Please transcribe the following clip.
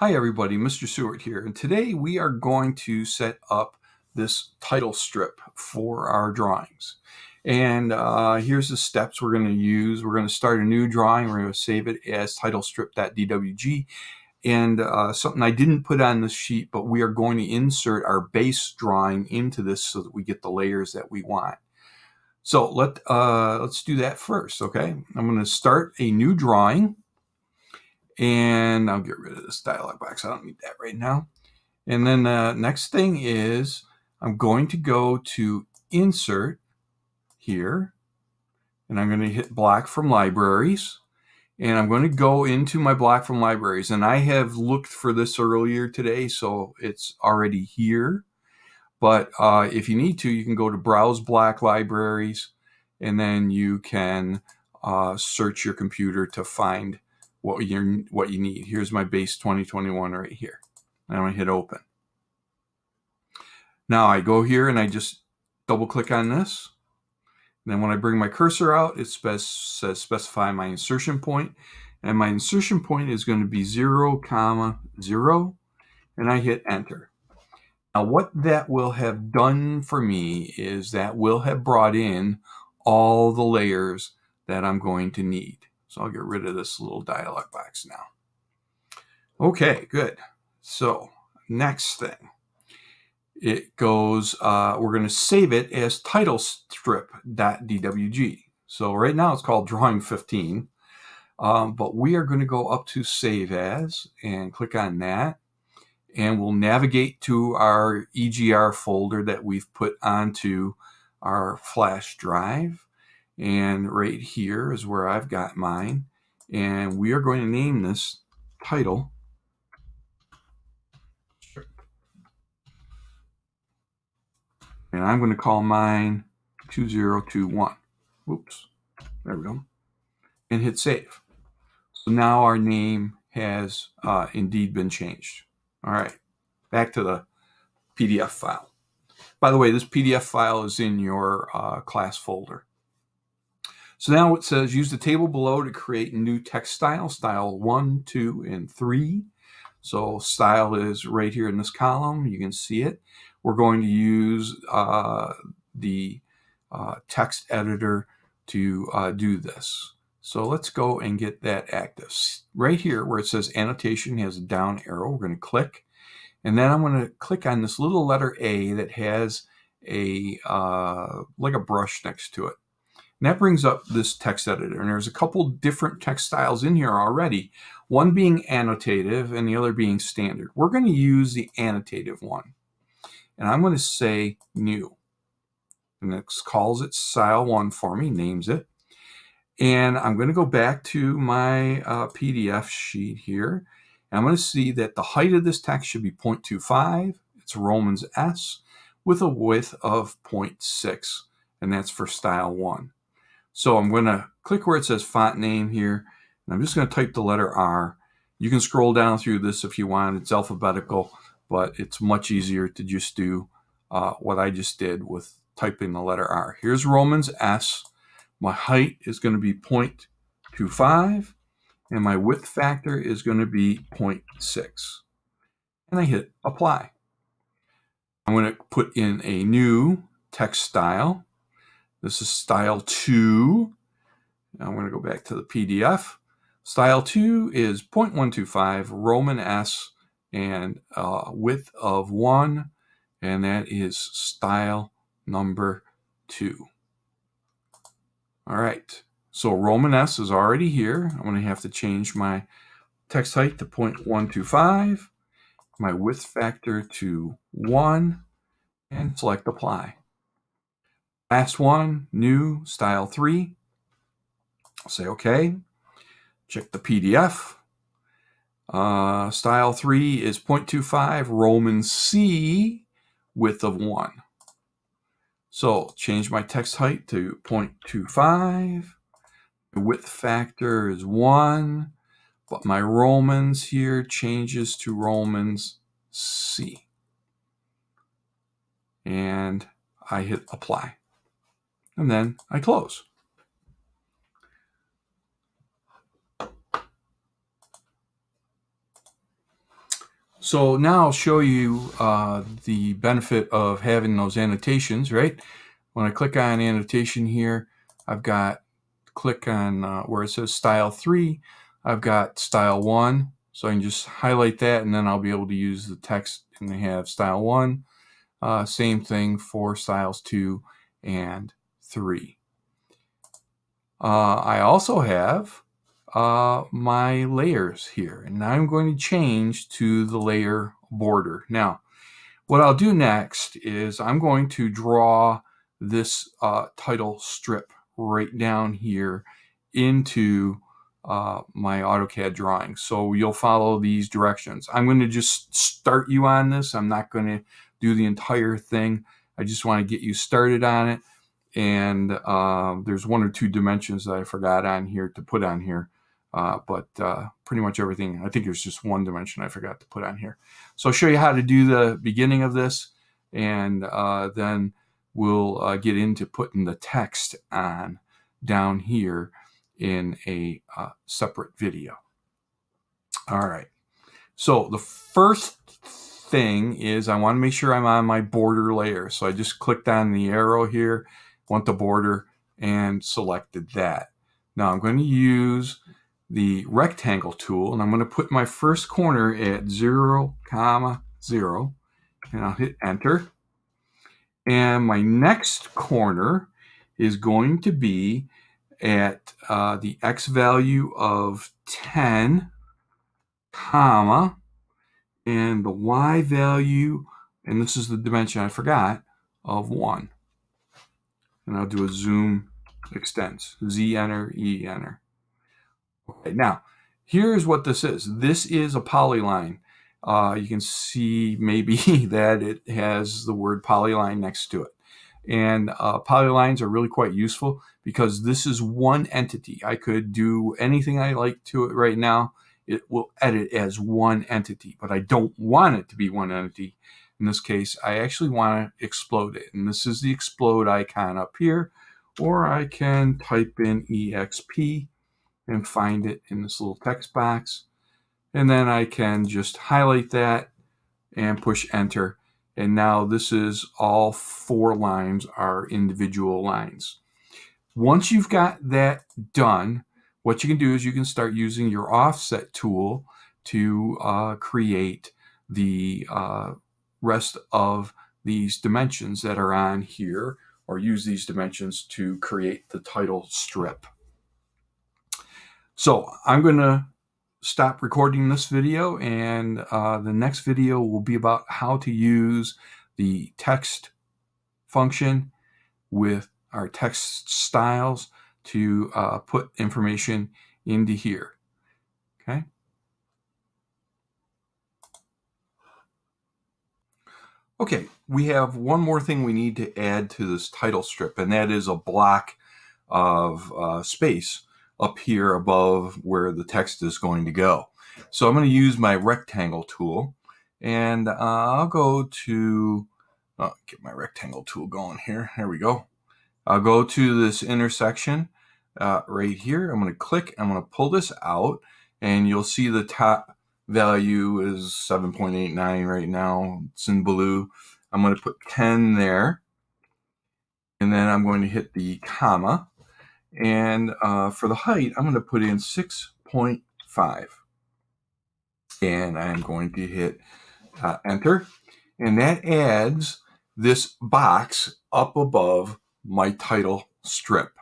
Hi everybody, Mr. Sewert here, and today we are going to set up this title strip for our drawings. And uh, here's the steps we're going to use. We're going to start a new drawing. We're going to save it as title titlestrip.dwg. And uh, something I didn't put on this sheet, but we are going to insert our base drawing into this so that we get the layers that we want. So let, uh, let's do that first, okay? I'm going to start a new drawing. And I'll get rid of this dialog box. I don't need that right now. And then the next thing is I'm going to go to Insert here. And I'm going to hit Block from Libraries. And I'm going to go into my block from libraries. And I have looked for this earlier today, so it's already here. But uh, if you need to, you can go to Browse Block Libraries, and then you can uh, search your computer to find what you what you need. Here's my base 2021 right here. I'm going to hit open. Now I go here and I just double click on this. And then when I bring my cursor out, it says specify my insertion point. And my insertion point is going to be 0, comma 0. And I hit enter. Now what that will have done for me is that will have brought in all the layers that I'm going to need. So I'll get rid of this little dialog box now. Okay, good. So next thing, it goes, uh, we're going to save it as title strip.dwg. So right now it's called drawing 15, um, but we are going to go up to save as and click on that. And we'll navigate to our EGR folder that we've put onto our flash drive. And right here is where I've got mine. And we are going to name this title. And I'm going to call mine 2021. Whoops. There we go. And hit save. So now our name has uh, indeed been changed. All right. Back to the PDF file. By the way, this PDF file is in your uh, class folder. So now it says use the table below to create new text style, style one, two, and three. So style is right here in this column. You can see it. We're going to use uh, the uh, text editor to uh, do this. So let's go and get that active. Right here where it says annotation has a down arrow, we're going to click. And then I'm going to click on this little letter A that has a uh, like a brush next to it. And that brings up this text editor. And there's a couple different text styles in here already, one being annotative and the other being standard. We're going to use the annotative one. And I'm going to say new. And it calls it style one for me, names it. And I'm going to go back to my uh, PDF sheet here. And I'm going to see that the height of this text should be 0.25. It's Romans S with a width of 0.6. And that's for style one. So I'm going to click where it says font name here, and I'm just going to type the letter R. You can scroll down through this if you want. It's alphabetical, but it's much easier to just do uh, what I just did with typing the letter R. Here's Romans S. My height is going to be 0.25, and my width factor is going to be 0.6. And I hit apply. I'm going to put in a new text style. This is style 2. I'm going to go back to the PDF. Style 2 is 0.125 Roman S and uh, width of 1, and that is style number 2. All right, so Roman S is already here. I'm going to have to change my text height to 0.125, my width factor to 1, and select apply. Last one, new, style 3. I'll say OK. Check the PDF. Uh, style 3 is 0.25 Roman C, width of 1. So change my text height to 0.25. The width factor is 1, but my Romans here changes to Romans C. And I hit apply and then I close. So now I'll show you uh, the benefit of having those annotations, right? When I click on annotation here, I've got click on uh, where it says style 3, I've got style 1, so I can just highlight that and then I'll be able to use the text and have style 1. Uh, same thing for styles 2 and 3. Uh, I also have uh, my layers here. And I'm going to change to the layer border. Now, what I'll do next is I'm going to draw this uh, title strip right down here into uh, my AutoCAD drawing. So you'll follow these directions. I'm going to just start you on this. I'm not going to do the entire thing. I just want to get you started on it. And uh, there's one or two dimensions that I forgot on here to put on here. Uh, but uh, pretty much everything, I think there's just one dimension I forgot to put on here. So I'll show you how to do the beginning of this, and uh, then we'll uh, get into putting the text on down here in a uh, separate video. All right. So the first thing is I want to make sure I'm on my border layer. So I just clicked on the arrow here, want the border, and selected that. Now I'm going to use the rectangle tool and I'm going to put my first corner at 0 comma 0 and I'll hit enter and my next corner is going to be at uh, the x value of 10 comma and the y value and this is the dimension I forgot of 1 and I'll do a zoom extents z enter e enter Okay, now here's what this is. This is a polyline. Uh, you can see maybe that it has the word polyline next to it. And uh, polylines are really quite useful because this is one entity. I could do anything I like to it right now. It will edit as one entity, but I don't want it to be one entity. In this case, I actually want to explode it. And this is the explode icon up here, or I can type in EXP and find it in this little text box. And then I can just highlight that and push enter. And now this is all four lines are individual lines. Once you've got that done, what you can do is you can start using your offset tool to uh, create the uh, rest of these dimensions that are on here or use these dimensions to create the title strip. So I'm going to stop recording this video and uh, the next video will be about how to use the text function with our text styles to uh, put information into here. Okay. Okay, we have one more thing we need to add to this title strip, and that is a block of uh, space up here above where the text is going to go. So I'm going to use my rectangle tool and uh, I'll go to, oh, get my rectangle tool going here. There we go. I'll go to this intersection uh, right here. I'm going to click, I'm going to pull this out and you'll see the top value is 7.89 right now. It's in blue. I'm going to put 10 there. And then I'm going to hit the comma. And uh, for the height, I'm going to put in 6.5. And I'm going to hit uh, enter. And that adds this box up above my title strip.